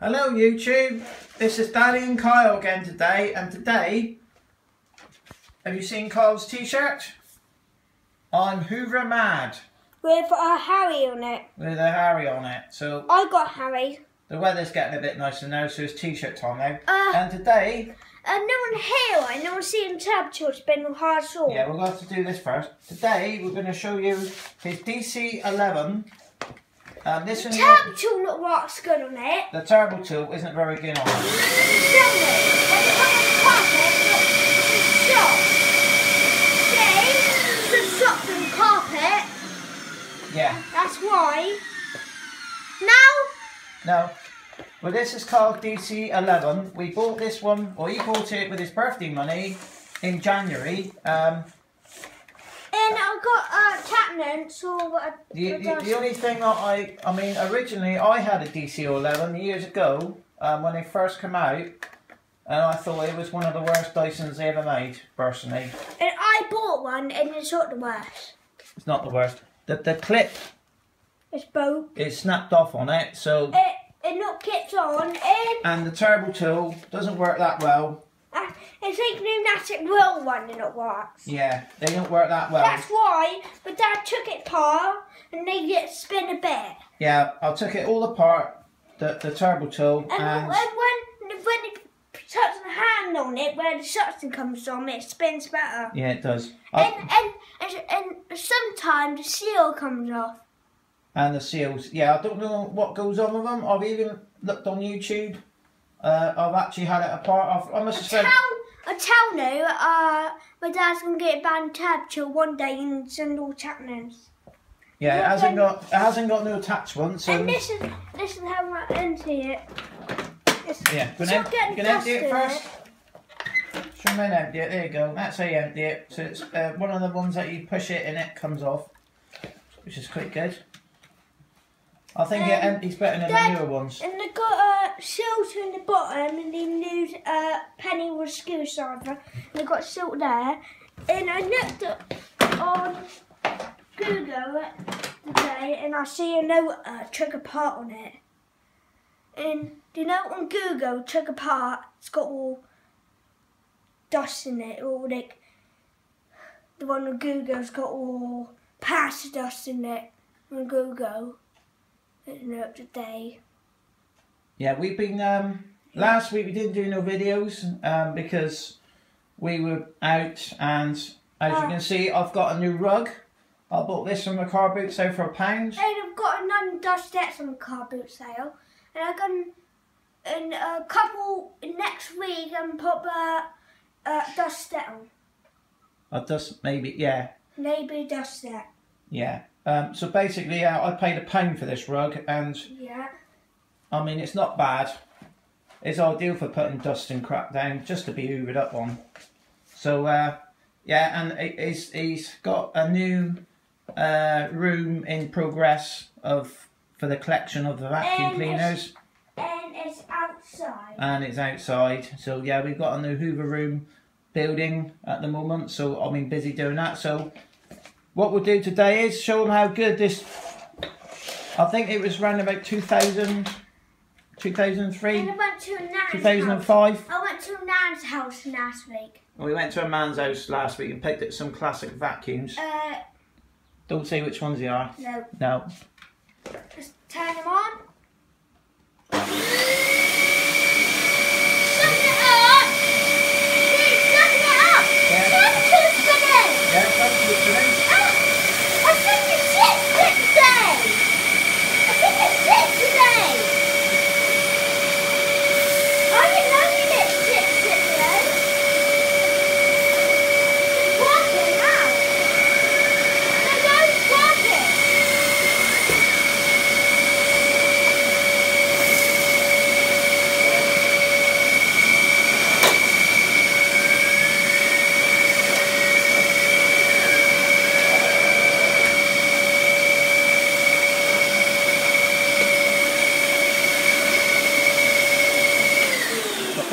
Hello YouTube, this is Daddy and Kyle again today and today, have you seen Kyle's t-shirt? I'm Hoover Mad With a Harry on it. with a Harry on it. So I got Harry. the weather's getting a bit nicer now so it's t-shirt time now. Uh, and today, uh, no one here. I no one seeing tab to it's been hard sore. yeah we're going to have to do this first. Today we're going to show you his DC-11. Um, this one here, Tab tool look what's good on it. the turbo tool isn't very good on it. Tell me, when you come on the carpet, look, it's a shop. See? It's a shop carpet. Yeah. That's why. Now, No. Well, this is called DC11. We bought this one, or he bought it with his birthday money in January. Um, and I've got uh, so uh, the, the, the only thing that I, I mean, originally I had a DC11 years ago um, when they first came out, and I thought it was one of the worst Dysons they ever made, personally. And I bought one, and it's not the worst. It's not the worst. The, the clip It's broke. is snapped off on it, so, It, it not keeps on, and and the turbo tool doesn't work that well. It's like pneumatic wheel one and it works. Yeah, they don't work that well. That's why, but Dad took it apart and they get spin a bit. Yeah, I took it all apart, the, the turbo tool, And, and when when it touches the hand on it, where the suction comes from, it spins better. yeah, it does. And, and and and sometimes the seal comes off. and the seals. Yeah, I don't know what goes on with them. I've even looked on YouTube. Uh, I've actually had it apart. I've, I must have spent. I tell you, uh, my dad's gonna get a band tab to one day and send all Chapman's. Yeah, it hasn't got it hasn't got no attachments. And And this is this is how I empty it. It's, yeah, gonna, empty it first. in. Show me empty it. There you go. That's how you empty it. So it's uh, one of the ones that you push it and it comes off, which is quite good. I think it Um, empties better than Dad- the newer ones. And they got a silt in the bottom, and they used a penny with screwdriver. And they got silt there. And I looked up on Google today, and I see a note uh, took apart on it. And the note on Google took apart. It's got all dust in it, all like the one on Google's got all past dust in it on Google. And up today. Yeah, we've been um last week we didn't do no videos um because we were out and as you can see I've got a new rug. I bought this from the car boot sale for a pound. And I've got another dust that's on the car boot sale. And I can in a couple next week and put a uh, dust set on. A dust maybe yeah, Maybe dust set. yeah. Um so basically uh, I paid a pound for this rug and Yeah. I mean it's not bad. It's ideal for putting dust and crap down just to be hoovered up on. So uh yeah, and he- he's he's got a new uh room in progress of for the collection of the vacuum And cleaners. And it's outside. and it's outside. So yeah, we've got a new Hoover room building at the moment. So I've been busy doing that. So what we'll do today is show them how good this. I think it was around about 2000, 2003, And I went to a nan's house. 2005. I went to a nan's house last week. We went to a man's house last week and picked up some classic vacuums. Uh, Don't say which ones they are. no. No. Just turn them on.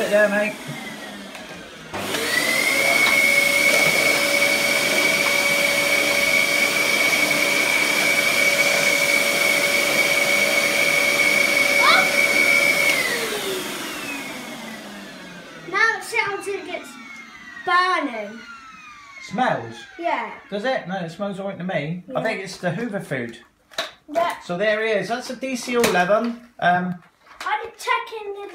it gets mate. burning. Smells? Yeah. Does it? No, it smells alright to me. Yeah. I think it's the Hoover food. Yeah. So there he is. That's a DC 11. Um, I'm checking the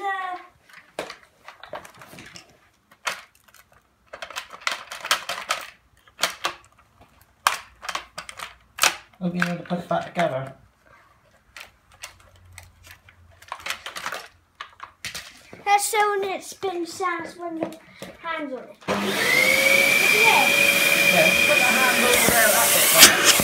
hope you know to put it back together. That's showing it spin sounds when the hands on it. Yeah. Yeah, put the hand over there, that bit.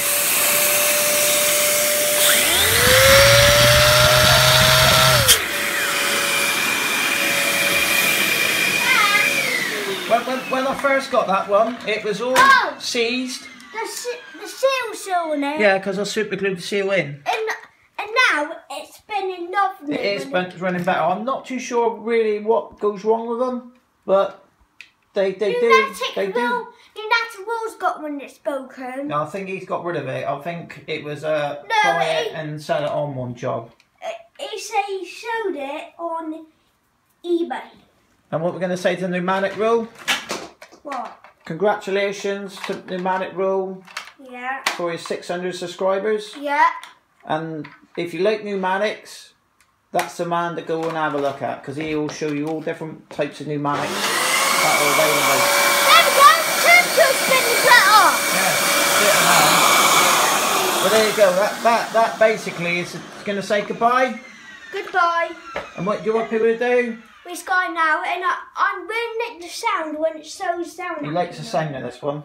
When, when, when I first got that one, it was all Oh! seized. The, the seal's showing it. Yeah, because I super glued the seal in. And, and now it's spinning lovely. It is been running better. I'm not too sure really what goes wrong with them, but they they do Pneumatic they do. wheel, pneumatic wheel's got one that's broken. No, I think he's got rid of it. I think it was uh, No, buy it and sell it on one job. Uh, He said he showed it on eBay. And what we're going to say to the Numatic Rule? What? Congratulations to Numatic Rule Yeah. for his 600 subscribers. Yeah. And if you like Numatics, that's the man to go and have a look at because he will show you all different types of pneumatics that are available. There we go. Turtle spinning better. Yeah, Well, there you go. That that that basically is going to say goodbye. Goodbye. And what do you want people to do? We sky now, and I, I'm really like the sound when it slows down. He likes the sound of this one.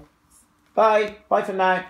Bye. Bye for now.